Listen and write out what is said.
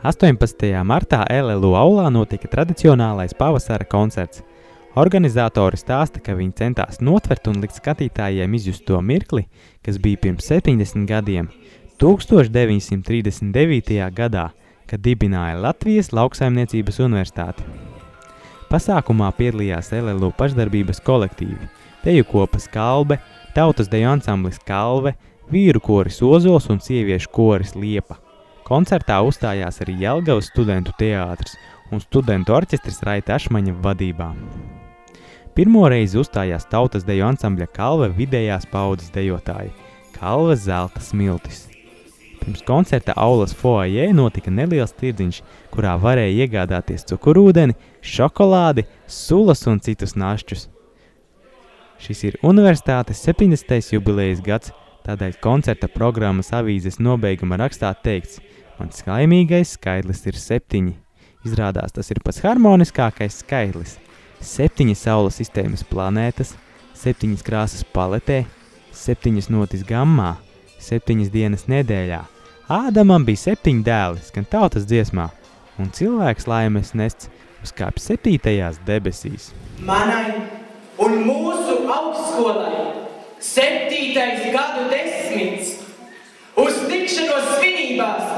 18. martā LLU aulā notika tradicionālais pavasara koncerts. Organizatori stāsta, ka viņi centās notvert un likt skatītājiem izjust to mirkli, kas bija pirms 70 gadiem, 1939. gadā, kad dibināja Latvijas lauksaimniecības universitāti. Pasākumā piedalījās LLU pašdarbības kolektīvi, teju kopas kalbe, tautas deju ansamblis kalve, vīru koris ozols un sieviešu koris liepa. Koncertā uzstājās arī Jelgavas studentu teātris un studentu orķestris Raita Ašmaņa vadībā. Pirmo reizi uzstājās tautas deju ansambļa Kalve vidējās paudzes dejotāji – Kalves zelta smiltis. Pirms koncerta aulas foajē notika neliels tirdziņš, kurā varēja iegādāties cukurūdeni, šokolādi, sulas un citus našķus. Šis ir universitātes 70. jubilejas gads, tādēļ koncerta programmas avīzes nobeiguma rakstā teikts – Mans laimīgais skaitlis ir septiņi. Izrādās tas ir pats harmoniskākais skaitlis. Septiņas Saules sistēmas planētas, septiņas krāsas paletē, septiņas notis gammā, septiņas dienas nedēļā. Ādamam bija septiņi dēli, skan tautas dziesmā, un cilvēks laimes nests uzkāp septītajās debesīs. Manai un mūsu augstskolai septītais gadu desmits Uz tikšanos svinībās